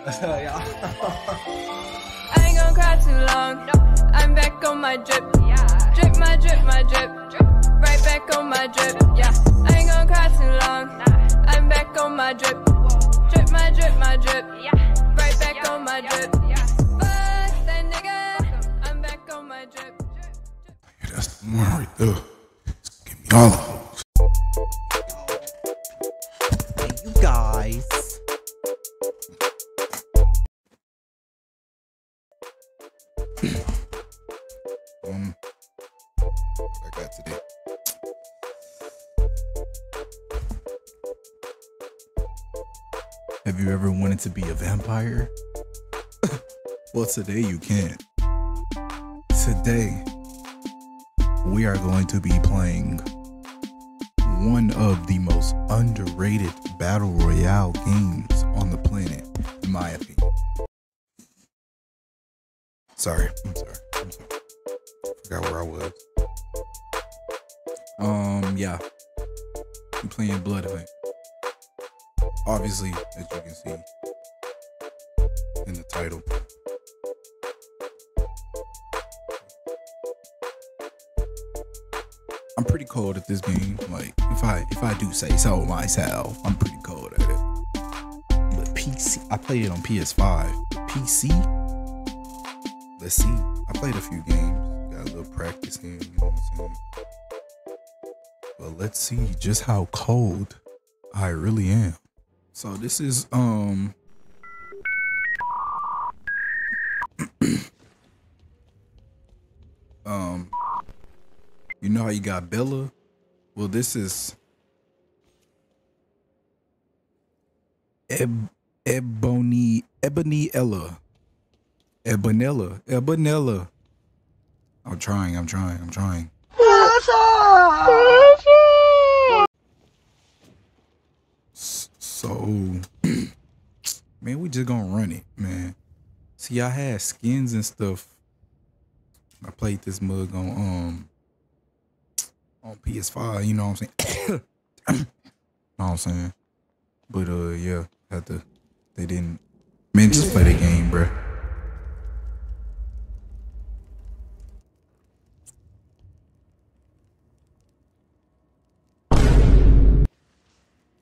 yeah. I ain't gonna cry too long. I'm back on my drip. Drip my drip, my drip. Right back on my drip. Yeah. I ain't gonna cry too long. I'm back on my drip. Drip my drip, my drip. Right back on my drip. Fuck that nigga. I'm back on my drip. Yeah, that's the one right there. Just give me all the hoes. Vampire? well, today you can. Today, we are going to be playing one of the most underrated battle royale games on the planet, in my opinion. Sorry, I'm sorry. I'm sorry. Forgot where I was. Um, yeah. I'm playing Bloodhunt. Obviously, as you can see in the title. I'm pretty cold at this game. Like, if I if I do say so myself, I'm pretty cold at it. But PC, I played it on PS5. PC, let's see. I played a few games, got a little practice in, you know what I'm saying? But let's see just how cold I really am. So this is um you got Bella? Well, this is Eb Ebony Ebony Ella. Ebonella. Ebonella. I'm trying, I'm trying, I'm trying. So, man, we just gonna run it, man. See, I had skins and stuff. I played this mug on um on PS5, you know what I'm saying? know what I'm saying? But uh yeah, had to they didn't man just play the game, bruh.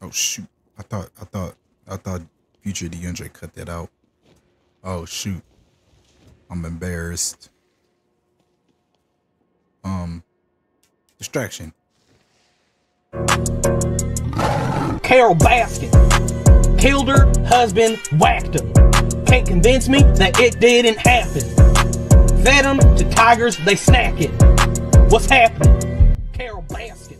Oh shoot. I thought I thought I thought future DeAndre cut that out. Oh shoot. I'm embarrassed. Um distraction. Carole Baskin killed her husband, whacked him. Can't convince me that it didn't happen. Fed him to tigers, they snack it. What's happening? Carole Baskin.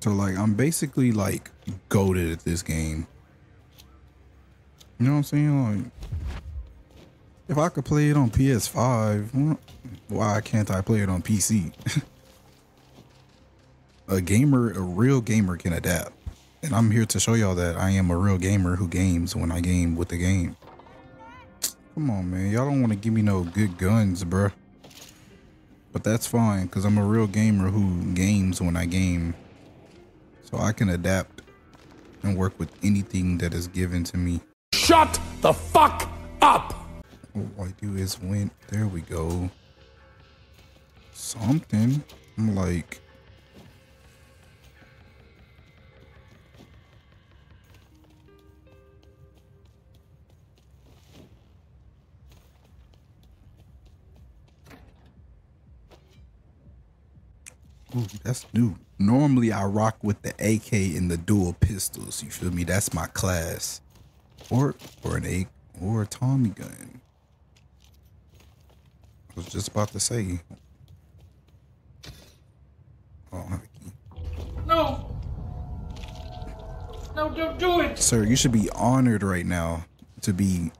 So like I'm basically like goaded at this game. You know what I'm saying? Like if I could play it on PS5, why can't I play it on PC? a gamer, a real gamer can adapt. And I'm here to show y'all that I am a real gamer who games when I game with the game. Come on, man. Y'all don't want to give me no good guns, bruh. But that's fine, because I'm a real gamer who games when I game. So I can adapt and work with anything that is given to me. Shut the fuck up! All I do is win. There we go. Something. I'm like. Ooh, that's new. Normally I rock with the AK and the dual pistols. You feel me? That's my class. Or or an A or a Tommy gun. I was just about to say. Oh, I don't have a key. No! No, don't do it! Sir, you should be honored right now to be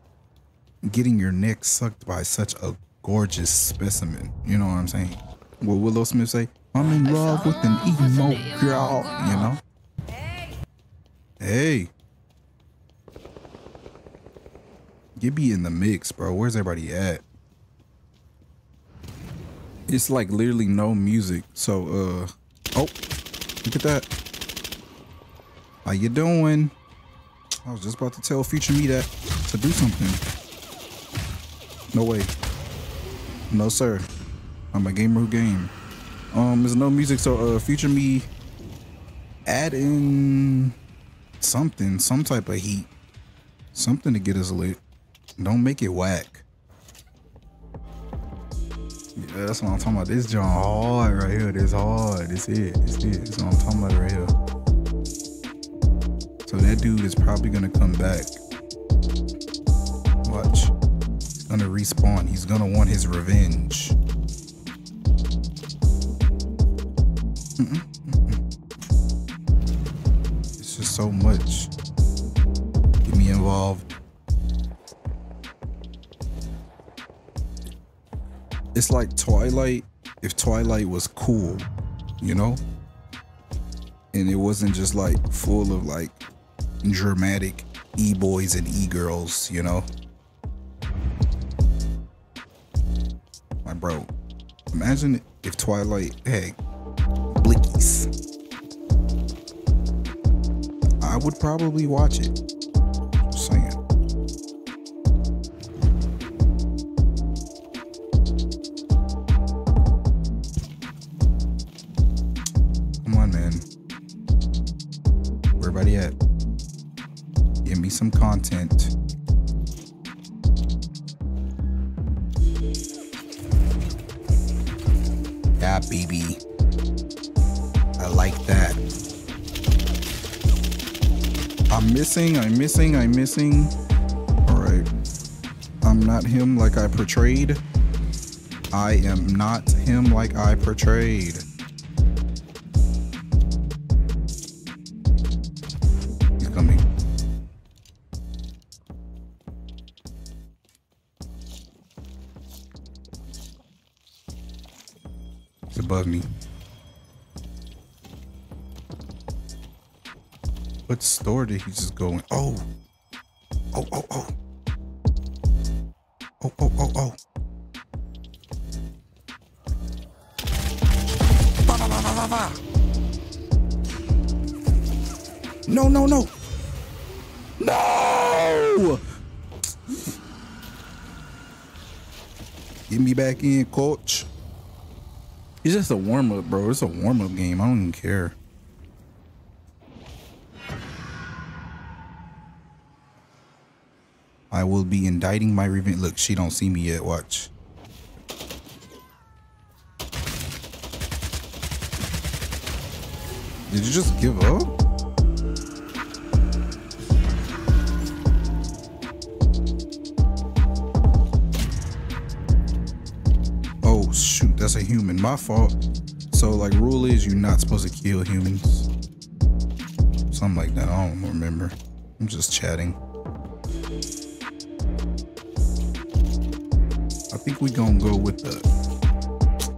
getting your neck sucked by such a gorgeous specimen. You know what I'm saying? What Willow Smith say? I'm in love with an emo girl, you know? Hey! Hey. Get in the mix, bro. Where's everybody at? It's like literally no music. So uh Oh, look at that. How you doing? I was just about to tell Future Me that to do something. No way. No sir. I'm a gamer who game. Um, there's no music, so uh, Future Me add in something, some type of heat, something to get us lit. Don't make it whack. Yeah, that's what I'm talking about. This John hard right here. This hard. This it. This it. What I'm talking about right here. So that dude is probably gonna come back. Watch. He's gonna respawn. He's gonna want his revenge. Mm-mm, mm-mm. It's just so much. Get me involved. It's like Twilight if Twilight was cool, you know? And it wasn't just like full of like dramatic e-boys and e-girls, you know? My bro, imagine if Twilight had blickies. I would probably watch it. Missing, I'm missing, I'm missing. Alright. I'm not him like I portrayed. I am not him like I portrayed. What store did he just go in? Oh. Oh, oh, oh. Oh, oh, oh, oh. Ba, ba, ba, ba, ba, ba. No, no, no. No! Get me back in, coach. It's just a warm up, bro. It's a warm up game. I don't even care. I will be indicting my revenge. Look, she don't see me yet. Watch. Did you just give up? Oh shoot, that's a human. My fault. So like rule is you're not supposed to kill humans. Something like that. I don't remember. I'm just chatting. Think we're gonna go with the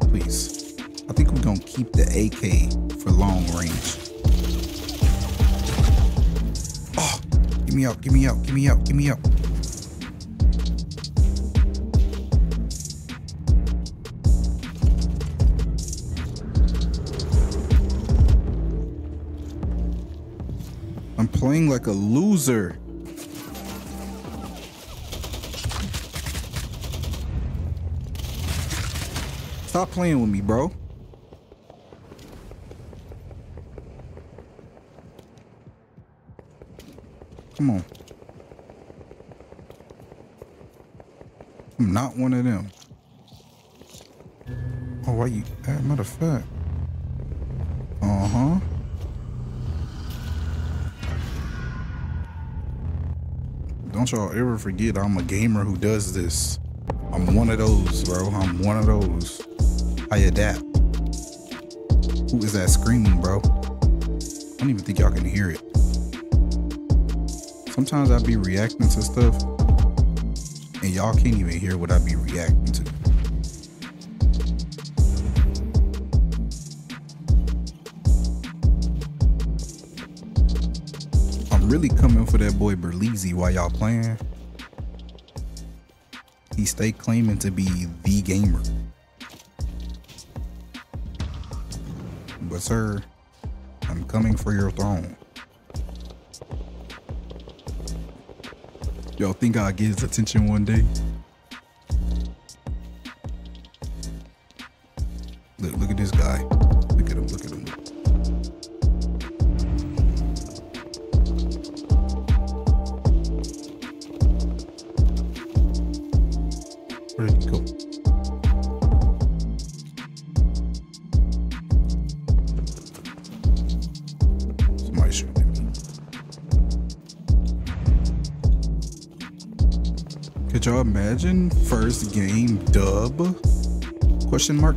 please. I think we're gonna keep the AK for long range. Oh, give me out, give me out, give me out, give me out. I'm playing like a loser. Stop playing with me, bro. Come on. I'm not one of them. Oh, why you? Uh, matter of fact. Uh huh. Don't y'all ever forget I'm a gamer who does this. I'm one of those, bro. I'm one of those. I adapt. Who is that screaming, bro? I don't even think y'all can hear it. Sometimes I be reacting to stuff and y'all can't even hear what I be reacting to. I'm really coming for that boy Berleezy while y'all playing. He stay claiming to be the gamer. But sir, I'm coming for your throne. Y'all think I'll get his attention one day? Look, look at this guy. Look at him, look at him. Where did he go? Y'all imagine first game dub? Question mark.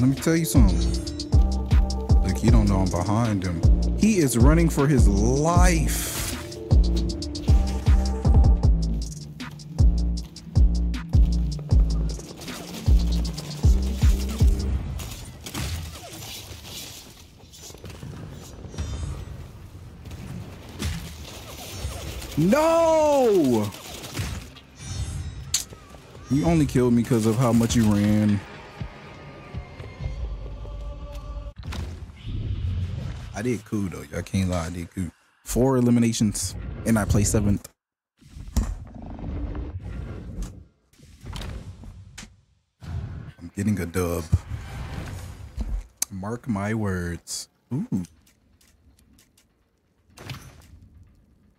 Let me, tell you something. Like you don't know I'm behind him. He is running for his life. No! You only killed me because of how much you ran. Did cool though. I can't lie. I did cool. Four eliminations, and I play seventh. I'm getting a dub. Mark my words. Ooh.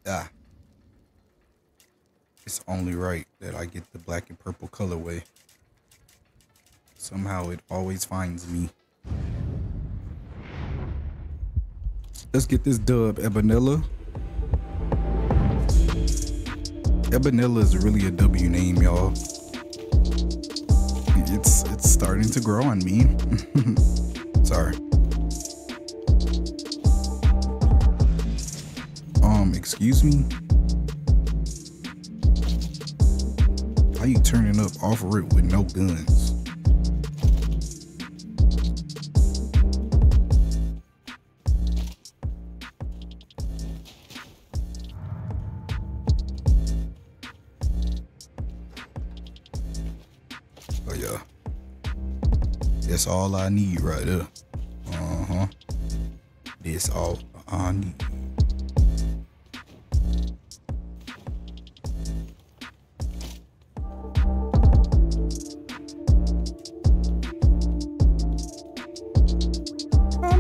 Ah. It's only right that I get the black and purple colorway. Somehow it always finds me. Let's get this dub, Ebanella. Ebanella is really a W name, y'all. It's it's starting to grow on me. Sorry. Um, excuse me. How you turning up off rip with no guns? That's all I need right there. Uh-huh. That's all I need.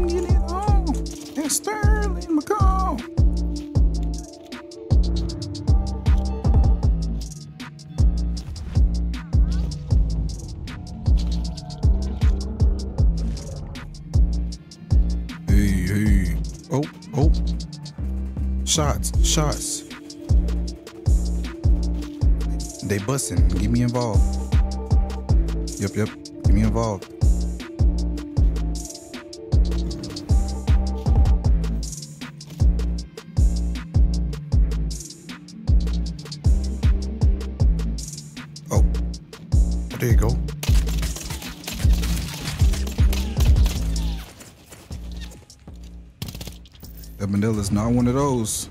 Get it on. It's Sterling McCall. Shots, shots. They busting. Get me involved. Yep, yep. Get me involved. Manila's not one of those.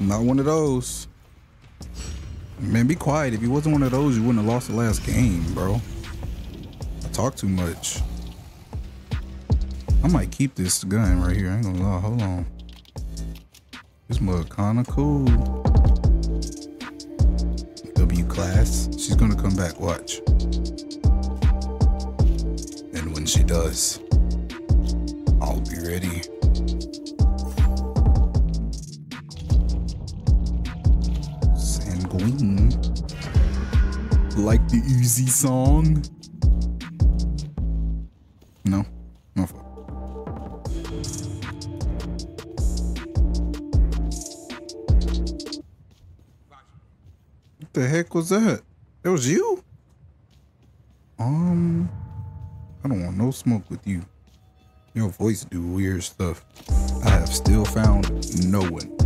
Not one of those. Man, be quiet. If you wasn't one of those, you wouldn't have lost the last game, bro. I talk too much. I might keep this gun right here. I ain't gonna lie. Hold on. This mug kinda cool. W class. She's gonna come back. Watch. And when she does, Ready. Sanguine. Like the Uzi song? No? No. What the heck was that? It was you? Um, I don't want no smoke with you. Your voice do weird stuff. I have still found no one.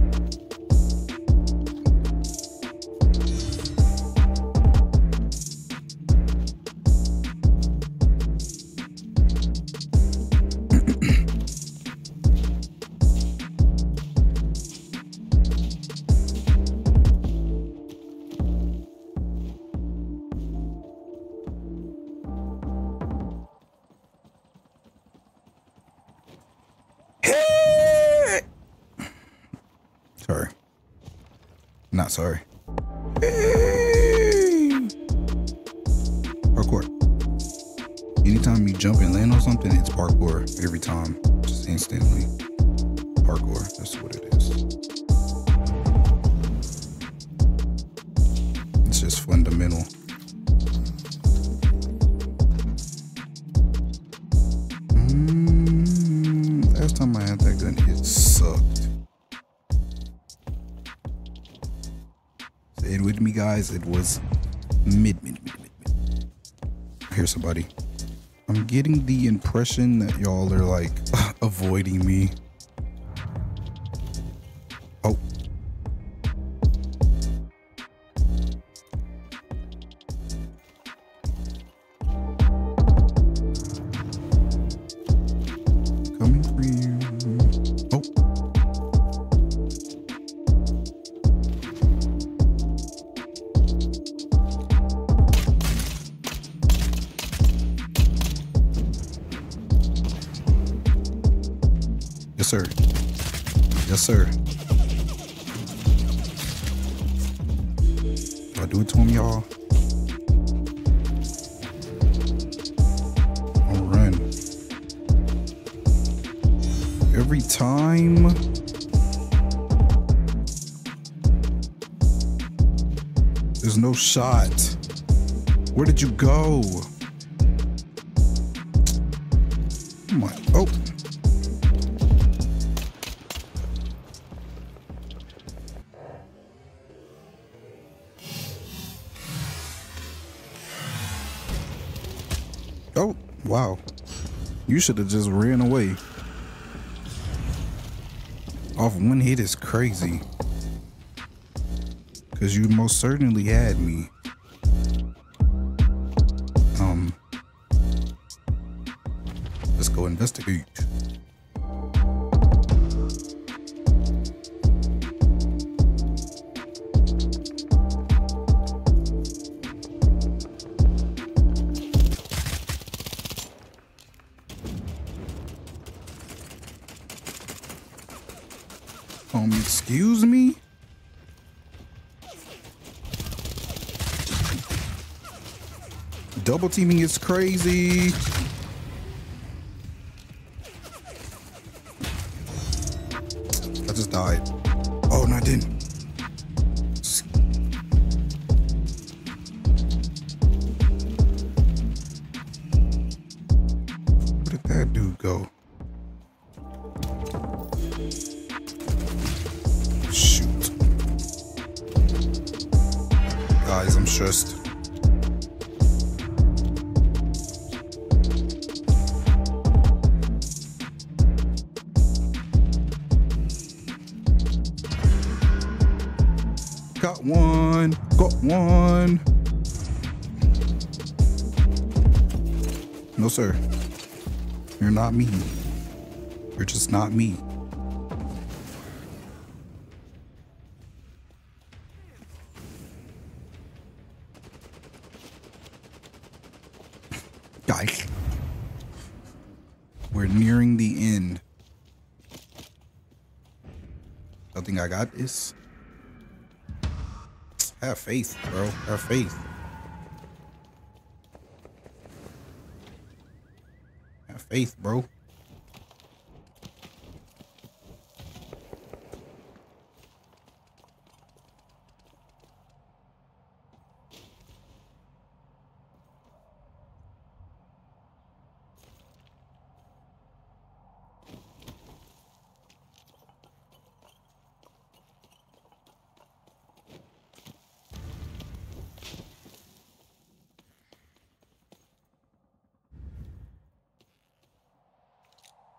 Sorry. Parkour. Anytime you jump and land on something, it's parkour. Every time. Just instantly. Somebody. I'm getting the impression that y'all are like avoiding me. Sir. I do it to him, y'all? I'll run. Every time. There's no shot. Where did you go? Oh, wow. You should have just ran away. Off one hit is crazy. Because you most certainly had me. Um, let's go investigate. Teaming is crazy. I just died. Oh, no, I didn't. Where did that dude go? Shoot. Guys, I'm stressed. Sir. You're not me. You're just not me. Guys. We're nearing the end. I think I got this. Have faith, bro. Have faith. Faith, bro.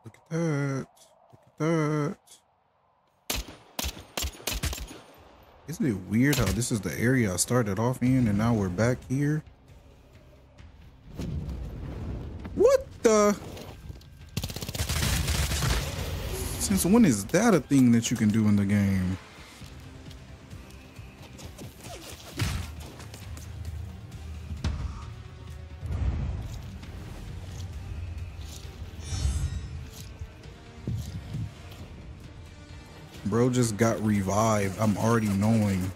Look at that. Look at that. Isn't it weird how this is the area I started off in and now we're back here? What the? Since when is that a thing that you can do in the game? Bro just got revived. I'm already knowing.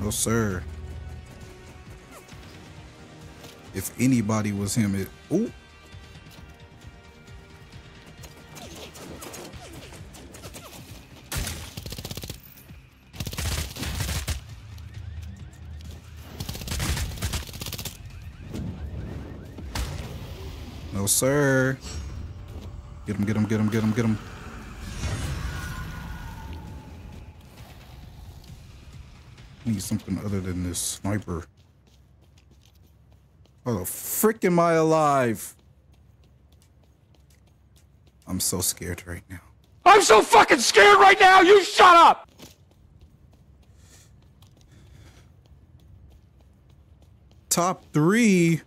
No, sir. If anybody was him, it. Ooh. No, sir. Get him, get him, get him, get him, get him. Something other than this sniper. How the frick am I alive? I'm so scared right now. I'm so fucking scared right now, you shut up! Top three.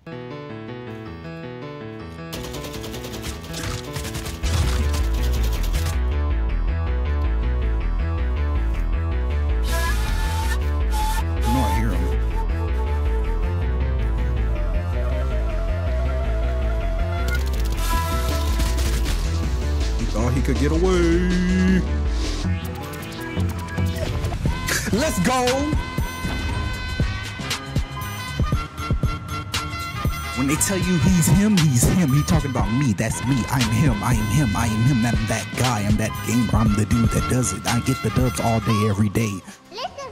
They tell you he's him, he's him. He talking about me. That's me. I'm him. I am him. I am him. I'm that guy. I'm that gamer. I'm the dude that does it. I get the dubs all day, every day. Listen,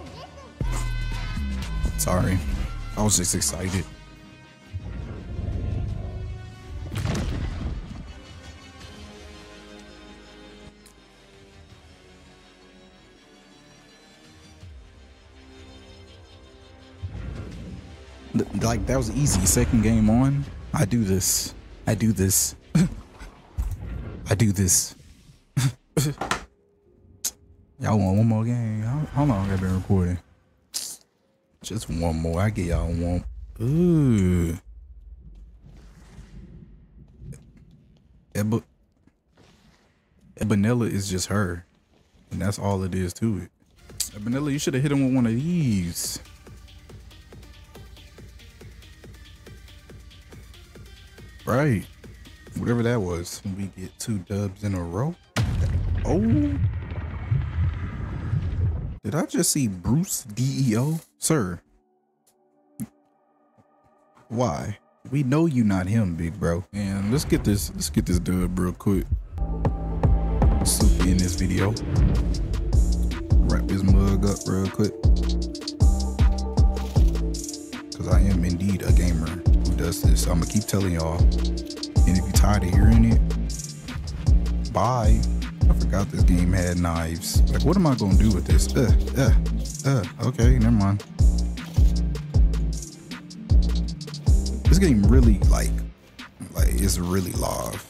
listen. Sorry. I was just excited. That was easy. Second game on. I do this. I do this. I do this. Y'all want one more game? How, how long have I been recording? Just one more. I get y'all one. Ooh. Eba, Ebanella is just her. And that's all it is to it. Ebanella, you should have hit him with one of these. Right. Whatever that was. We get two dubs in a row. Oh. Did I just see Bruce DEO? Sir. Why? We know you not him, big bro. And let's get this let's get this dub real quick. Soupy in this video. Wrap his mug up real quick. Cause I am indeed a gamer does this. I'm gonna keep telling y'all. And if you're tired of hearing it, bye. I forgot this game had knives. Like, what am I gonna do with this? Uh, uh, uh. Okay, never mind. This game really like, like it's really live.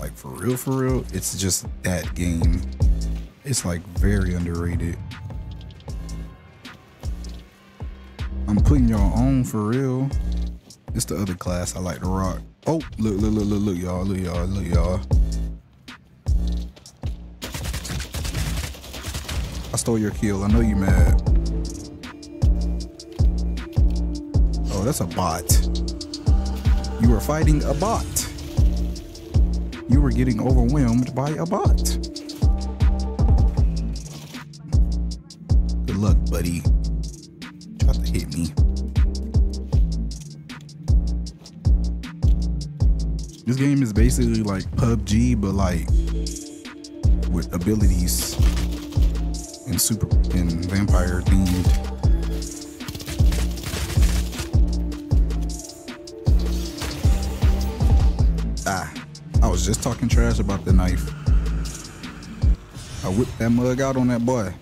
Like for real, for real. It's just that game. It's like very underrated. I'm putting y'all on for real. It's the other class I like to rock. Oh, look, look, look, look, look, y'all, look, y'all, look, y'all. I stole your kill. I know you mad. Oh, that's a bot. You were fighting a bot. You were getting overwhelmed by a bot. Good luck, buddy. Basically like PUBG, but like with abilities and super and vampire themed. Ah, I was just talking trash about the knife. I whipped that mug out on that boy.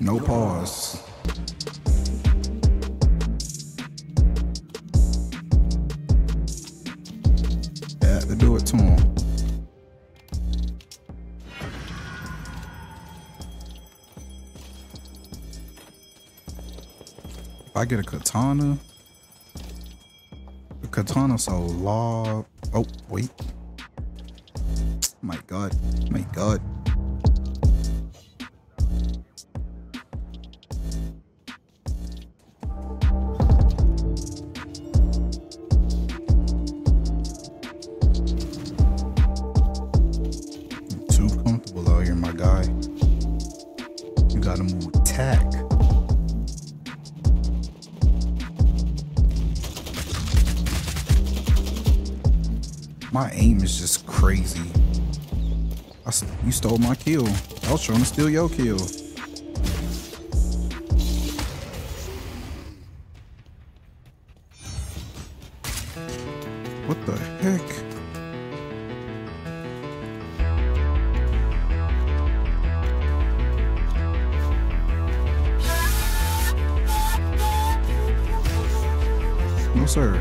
No pause. Do it to him. If I get a katana, the katana so long. Oh wait. My God. My God. My aim is just crazy. I you stole my kill. I was trying to steal your kill. What the heck? No, sir.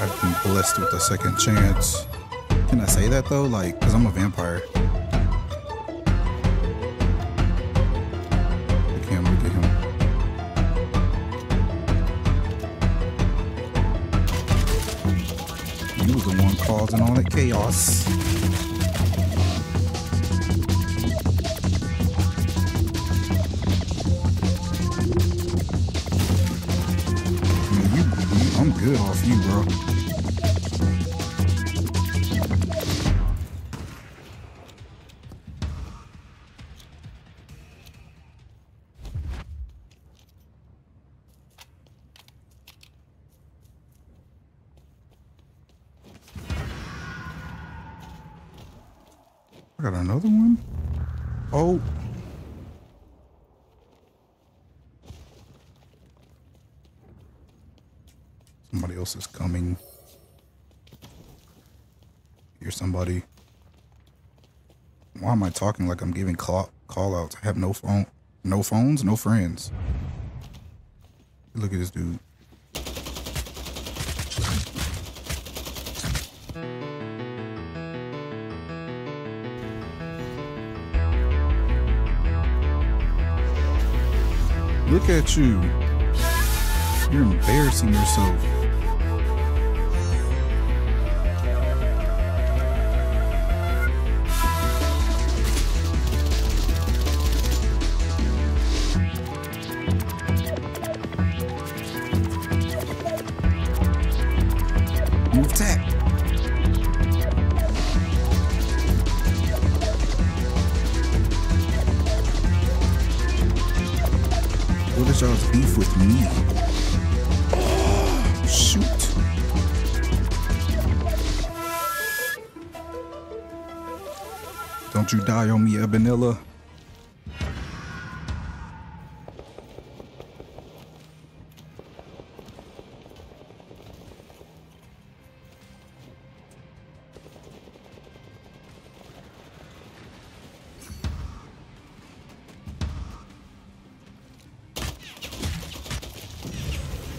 I've been blessed with a second chance. Can I say that though? Like, cause I'm a vampire. At him, look at him. You was the one causing all that chaos. Good off you, bro. Coming. Hear somebody. Why am I talking like I'm giving call, call outs? I have no phone, no phones, no friends. Look at this dude. Look at you. You're embarrassing yourself. Don't you die on me, Ebenilla.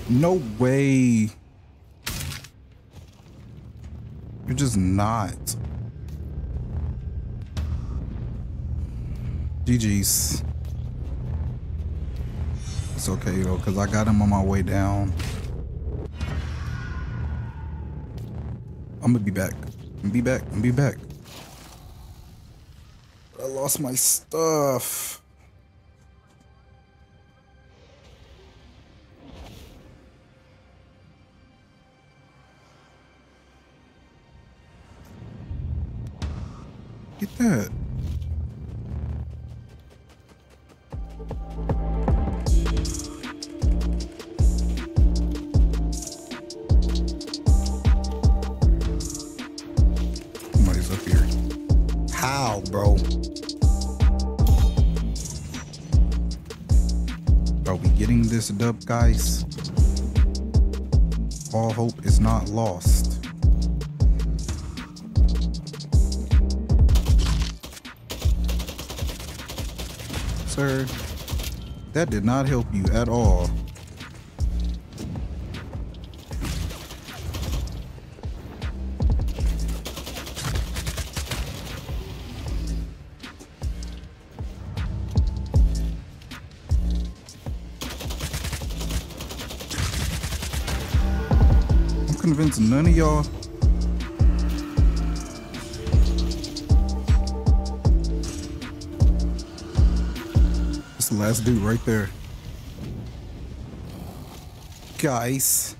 No way. You're just not. GG's. It's okay though, because I got him on my way down. I'm gonna be back. I'm be back. I'm be back. I lost my stuff. Get that. Somebody's up here. How, bro? Are we getting this dub, guys? All hope is not lost. sir that did not help you at all. I'm convinced none of y'all last dude right there. Guys.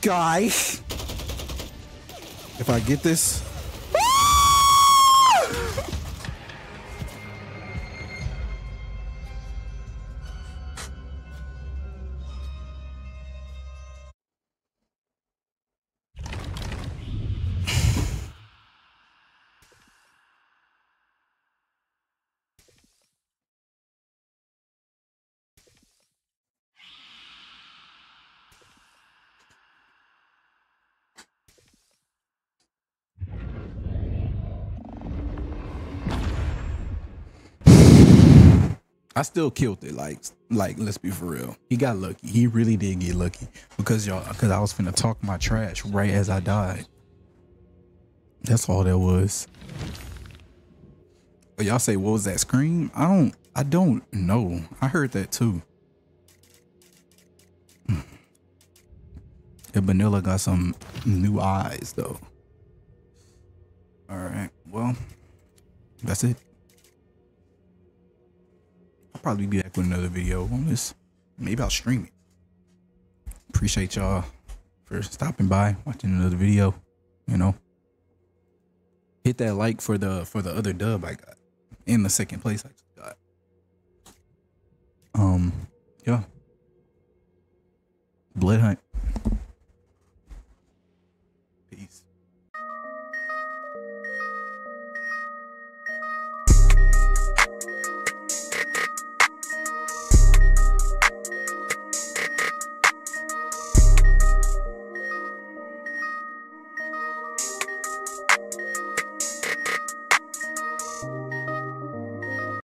Guys. If I get this. I still killed it. Like, like, let's be for real. He got lucky. He really did get lucky because y'all, because I was finna talk my trash right as I died. That's all that was. But y'all say, what was that scream? I don't, I don't know. I heard that too. The vanilla got some new eyes though. All right. Well, that's it. I'll probably be back with another video on this. Maybe I'll stream it. Appreciate y'all for stopping by, watching another video. You know, hit that like for the for the other dub I got in the second place I got. Um, yeah. Bloodhunt.